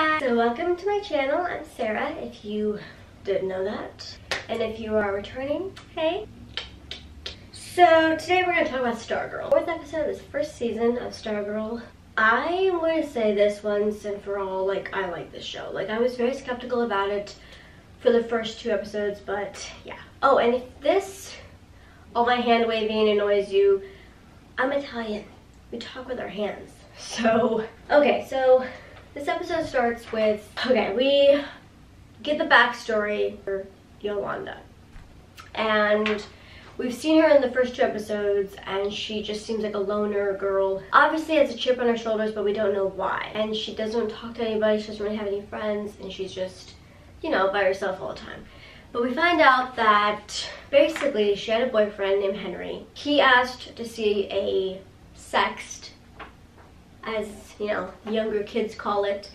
guys! So welcome to my channel. I'm Sarah, if you didn't know that. And if you are returning, hey. So today we're going to talk about Stargirl. Fourth episode of this first season of Stargirl. I am going to say this once and for all, like, I like this show. Like, I was very skeptical about it for the first two episodes, but yeah. Oh, and if this, all my hand waving annoys you, I'm Italian. We talk with our hands. So, okay, so this episode starts with, okay, we get the backstory for Yolanda. And we've seen her in the first two episodes and she just seems like a loner girl. Obviously has a chip on her shoulders, but we don't know why. And she doesn't talk to anybody, she doesn't really have any friends, and she's just, you know, by herself all the time. But we find out that basically she had a boyfriend named Henry. He asked to see a sext as you know younger kids call it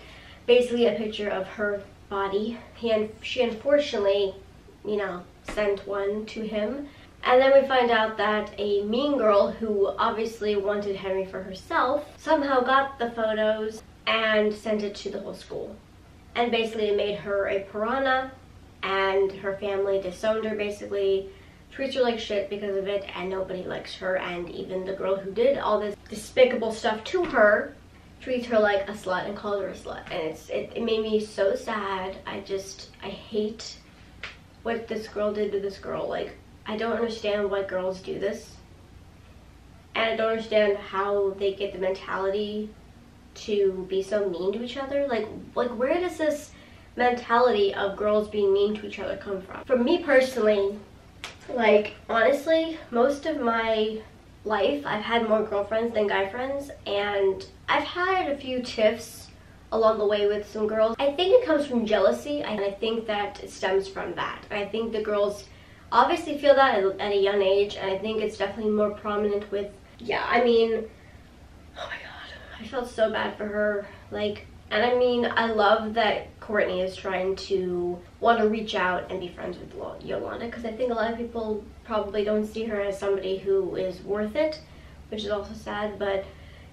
basically a picture of her body. And she unfortunately you know sent one to him. And then we find out that a mean girl who obviously wanted Henry for herself somehow got the photos and sent it to the whole school. And basically it made her a piranha and her family disowned her basically treats her like shit because of it and nobody likes her and even the girl who did all this despicable stuff to her treats her like a slut and calls her a slut. And it's it, it made me so sad. I just i hate what this girl did to this girl. Like i don't understand why girls do this. And i don't understand how they get the mentality to be so mean to each other. Like like where does this mentality of girls being mean to each other come from? For me personally like, honestly, most of my life, I've had more girlfriends than guy friends, and I've had a few tiffs along the way with some girls. I think it comes from jealousy, and I think that it stems from that. I think the girls obviously feel that at a young age, and I think it's definitely more prominent with, yeah, I mean, oh my god, I felt so bad for her. Like, and I mean, I love that Courtney is trying to want to reach out and be friends with Yolanda because I think a lot of people probably don't see her as somebody who is worth it, which is also sad. But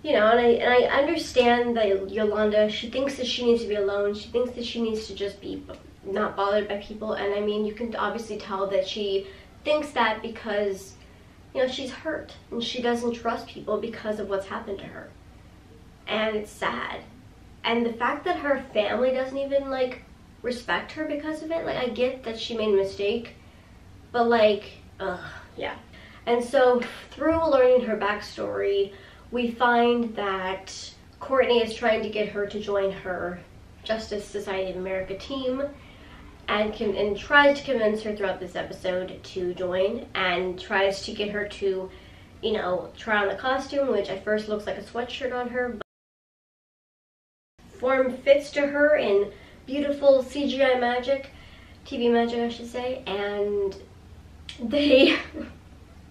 you know, and I and I understand that Yolanda she thinks that she needs to be alone. She thinks that she needs to just be not bothered by people. And I mean, you can obviously tell that she thinks that because you know she's hurt and she doesn't trust people because of what's happened to her, and it's sad and the fact that her family doesn't even like respect her because of it like i get that she made a mistake but like ugh, yeah. And so through learning her backstory we find that courtney is trying to get her to join her justice society of america team and can and tries to convince her throughout this episode to join and tries to get her to you know try on the costume which at first looks like a sweatshirt on her form fits to her in beautiful CGI magic, TV magic I should say, and they,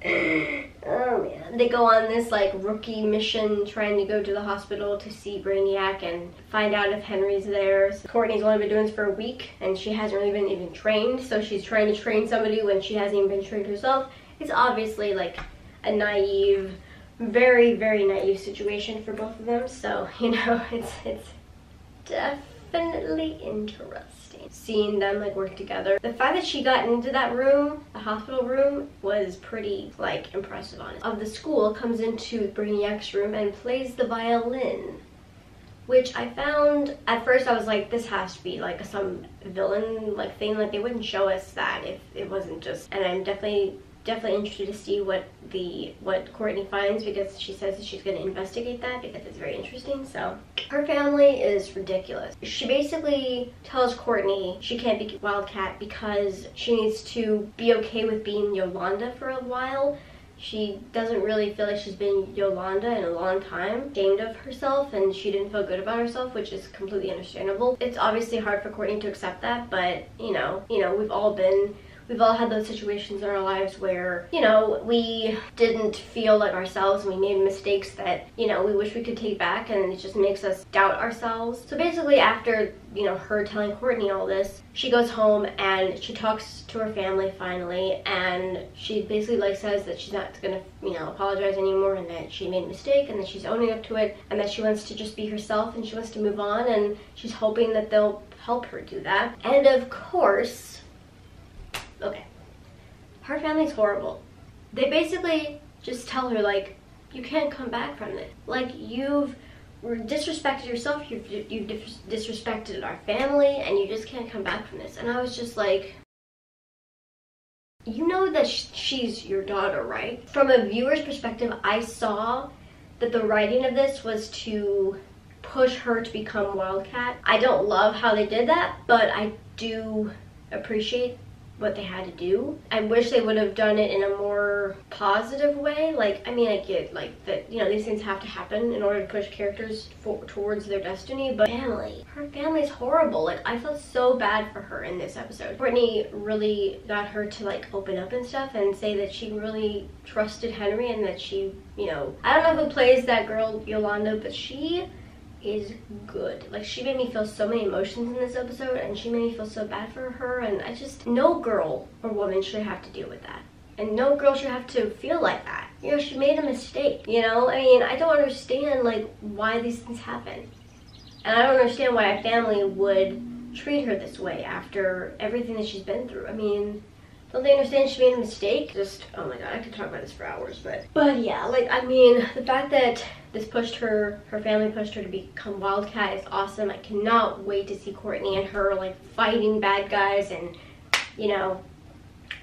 oh man, they go on this like rookie mission trying to go to the hospital to see Brainiac and find out if Henry's there. So Courtney's only been doing this for a week and she hasn't really been even trained, so she's trying to train somebody when she hasn't even been trained herself. It's obviously like a naive, very, very naive situation for both of them, so, you know, it's, it's definitely interesting seeing them like work together. The fact that she got into that room, the hospital room, was pretty like impressive on. Of the school comes into Brainiac's room and plays the violin which I found at first I was like this has to be like some villain like thing like they wouldn't show us that if it wasn't just and I'm definitely definitely interested to see what the what Courtney finds because she says that she's going to investigate that because it's very interesting. So her family is ridiculous. She basically tells Courtney she can't be Wildcat because she needs to be okay with being Yolanda for a while. She doesn't really feel like she's been Yolanda in a long time, ashamed of herself, and she didn't feel good about herself, which is completely understandable. It's obviously hard for Courtney to accept that, but you know, you know, we've all been we've all had those situations in our lives where, you know, we didn't feel like ourselves and we made mistakes that, you know, we wish we could take back and it just makes us doubt ourselves. So basically after, you know, her telling Courtney all this, she goes home and she talks to her family finally and she basically like says that she's not gonna, you know, apologize anymore and that she made a mistake and that she's owning up to it and that she wants to just be herself and she wants to move on and she's hoping that they'll help her do that. And of course, okay, her family's horrible. They basically just tell her like, you can't come back from this. Like you've disrespected yourself, you've, you've disrespected our family, and you just can't come back from this. And I was just like, you know that she's your daughter, right? From a viewer's perspective, I saw that the writing of this was to push her to become Wildcat. I don't love how they did that, but I do appreciate what they had to do. I wish they would have done it in a more positive way. Like, I mean, I get like that, you know, these things have to happen in order to push characters for, towards their destiny, but family, her family's horrible. Like, I felt so bad for her in this episode. Courtney really got her to like open up and stuff and say that she really trusted Henry and that she, you know, I don't know who plays that girl, Yolanda, but she is good. Like she made me feel so many emotions in this episode and she made me feel so bad for her and I just, no girl or woman should have to deal with that. And no girl should have to feel like that. You know, she made a mistake, you know? I mean, I don't understand like why these things happen. And I don't understand why a family would treat her this way after everything that she's been through. I mean, don't they understand she made a mistake? Just, oh my god, I could talk about this for hours, but... But yeah, like, I mean, the fact that this pushed her, her family pushed her to become Wildcat is awesome. I cannot wait to see Courtney and her, like, fighting bad guys and, you know,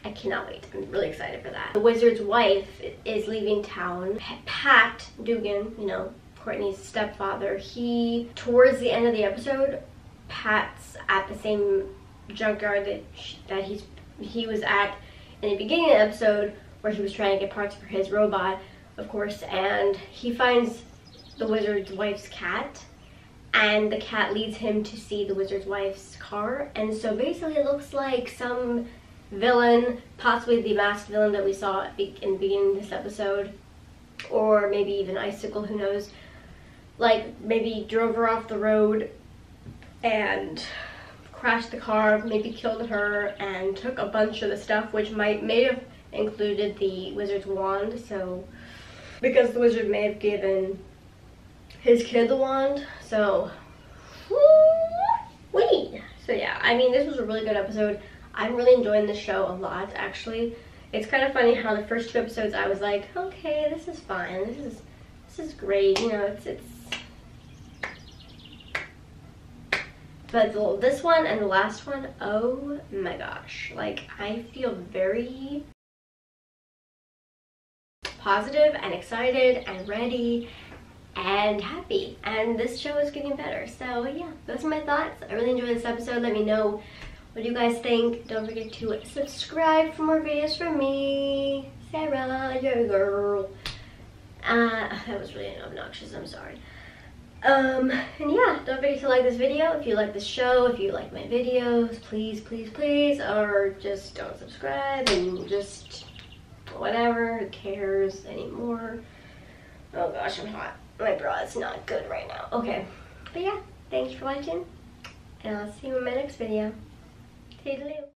I cannot wait. I'm really excited for that. The wizard's wife is leaving town. Pat Dugan, you know, Courtney's stepfather, he, towards the end of the episode, Pat's at the same junkyard that, she, that he's he was at in the beginning of the episode where he was trying to get parts for his robot, of course, and he finds the wizard's wife's cat and the cat leads him to see the wizard's wife's car and so basically it looks like some villain, possibly the masked villain that we saw in the beginning of this episode or maybe even Icicle, who knows, like maybe drove her off the road and crashed the car, maybe killed her, and took a bunch of the stuff, which might may have included the wizard's wand. So, because the wizard may have given his kid the wand. So, wait. So yeah, I mean, this was a really good episode. I'm really enjoying the show a lot, actually. It's kind of funny how the first two episodes I was like, okay, this is fine. This is this is great. You know, it's it's But this one and the last one, oh my gosh. Like, I feel very positive and excited and ready and happy. And this show is getting better. So yeah, those are my thoughts. I really enjoyed this episode. Let me know what you guys think. Don't forget to subscribe for more videos from me. Sarah, your girl. Uh, that was really obnoxious. I'm sorry. Um, and yeah, don't forget to like this video if you like the show, if you like my videos, please, please, please, or just don't subscribe and just whatever, who cares anymore. Oh gosh, I'm hot. My bra is not good right now. Okay, but yeah, thanks for watching, and I'll see you in my next video. Toodaloo.